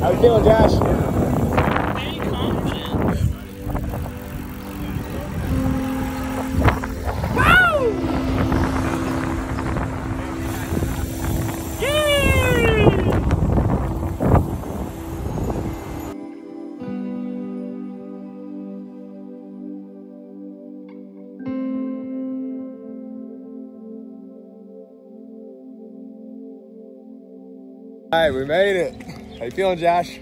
How you feeling, Josh? All right, we made it. How you feeling, Josh?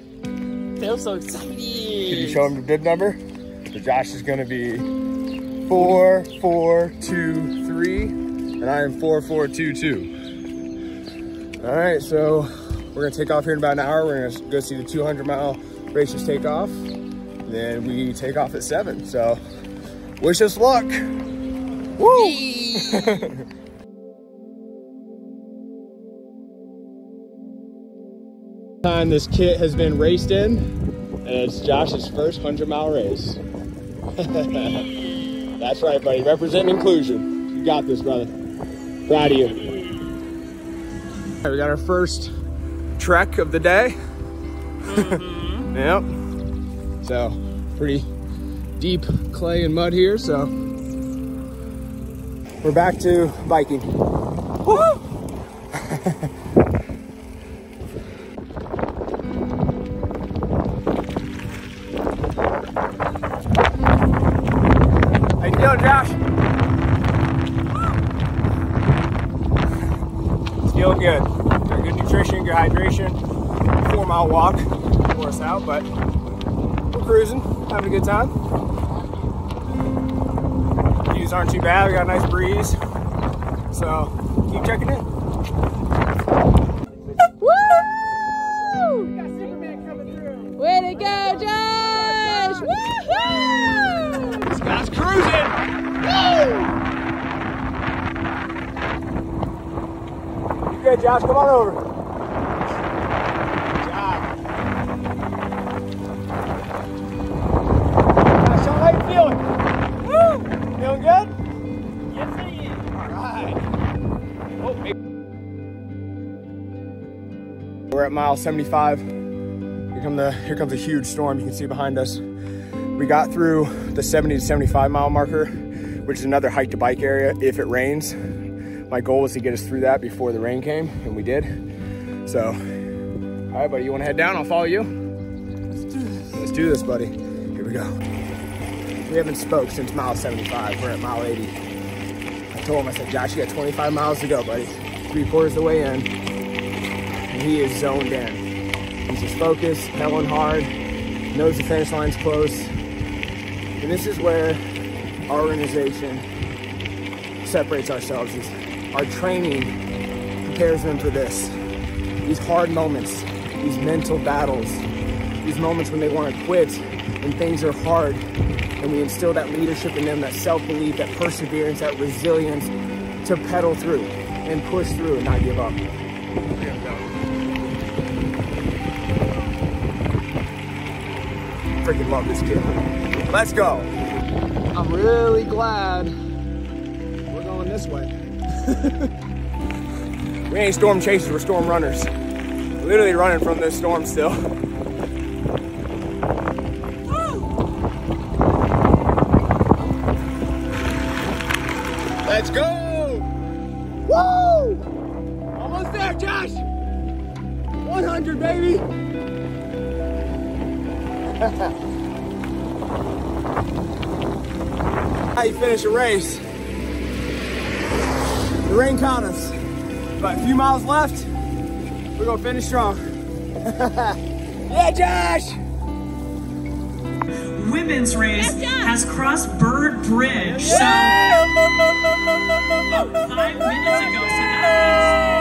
Feels so excited. Can you show him the bib number? So Josh is gonna be four, four, two, three, and I am four, four, two, two. All right, so we're gonna take off here in about an hour. We're gonna go see the 200 mile racers take off. Then we take off at seven. So wish us luck. Woo! time this kit has been raced in, and it's Josh's first 100 mile race. That's right, buddy. Represent inclusion. You got this, brother. Proud of you. Right, we got our first trek of the day. Mm-hmm. yep. So, pretty deep clay and mud here, so we're back to biking. Feeling, Josh? Good. Got good nutrition, good hydration. Four mile walk wore us out, but we're cruising, having a good time. Views aren't too bad. We got a nice breeze, so keep checking in. Josh? Come on over. Good job. Josh, how you feeling. Woo! Feeling good? Yes, I am. All right. Oh. We're at mile 75. Here come the here comes a huge storm. You can see behind us. We got through the 70 to 75 mile marker, which is another hike to bike area if it rains. My goal was to get us through that before the rain came, and we did. So, all right, buddy, you want to head down? I'll follow you. Let's do this, Let's do this, buddy. Here we go. We haven't spoke since mile 75. We're at mile 80. I told him, I said, Josh, you got 25 miles to go, buddy. Three quarters of the way in. And he is zoned in. He's just focused, pedaling hard, knows the finish line's close. And this is where our organization separates ourselves. Is our training prepares them for this. These hard moments, these mental battles, these moments when they want to quit and things are hard. And we instill that leadership in them, that self-belief, that perseverance, that resilience to pedal through and push through and not give up. Freaking love this kid. Let's go. I'm really glad we're going this way. we ain't storm chasers, we're storm runners. Literally running from this storm still. Let's go! Woo! Almost there, Josh! 100, baby! How you finish a race? The rain caught us. But a few miles left. We're gonna finish strong. yeah, Josh! women's race has crossed Bird Bridge. So about five minutes ago, so that means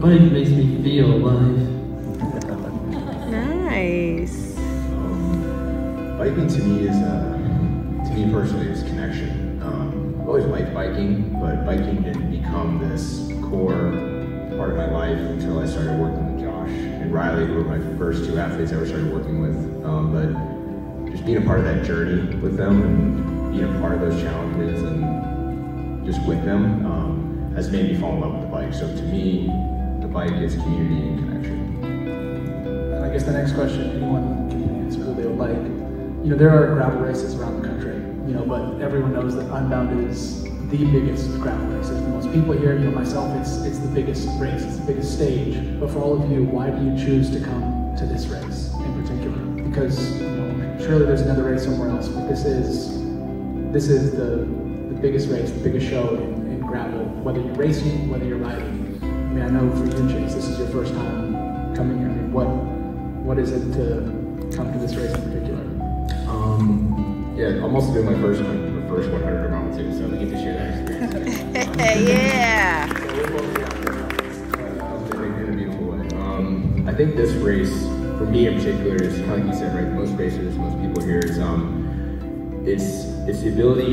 bike makes me feel alive. nice. Um, biking to me is, uh, to me personally, is connection. Um, I've always liked biking, but biking didn't become this core part of my life until I started working with Josh and Riley, who were my first two athletes I ever started working with. Um, but just being a part of that journey with them and being a part of those challenges and just with them um, has made me fall in love with the bike. So to me, the bike is community and connection. And I guess the next question, anyone can answer who they would like. You know, there are gravel races around the country, you know, but everyone knows that Unbound is the biggest gravel race. There's the most people here, you know, myself, it's it's the biggest race, it's the biggest stage. But for all of you, why do you choose to come to this race in particular? Because, you know, surely there's another race somewhere else, but this is this is the the biggest race, the biggest show in, in gravel, whether you're racing, whether you're riding. I mean, I know for you, Chase, this is your first time coming here. I mean, what what is it to come to this race in particular? Um, yeah, I'm also doing my first one, my first 100 mile too, so we get to share that experience. yeah. So we're both in a beautiful way. Um, I think this race, for me in particular, is kind of like you said, right? Most racers, most people here, is um, it's it's the ability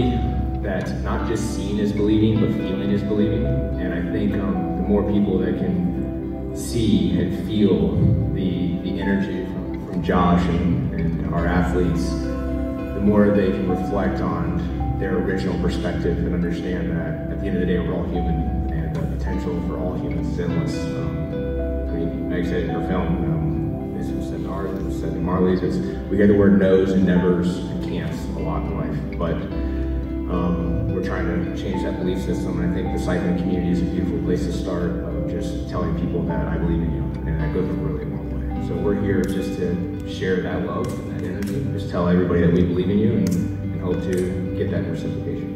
that not just seeing is believing, but feeling is believing. And I think um, the more people that can see and feel the the energy from, Josh and, and our athletes, the more they can reflect on their original perspective and understand that at the end of the day, we're all human and the potential for all humans is endless. Um, I mean, Meg said in her film, um, this was said in ours, said Marley's, we hear the word no's and nevers and can'ts a lot in life, but um, trying to change that belief system. And I think the cycling community is a beautiful place to start of just telling people that I believe in you, and that goes a really long way. So we're here just to share that love and that energy, just tell everybody that we believe in you and, and hope to get that reciprocation.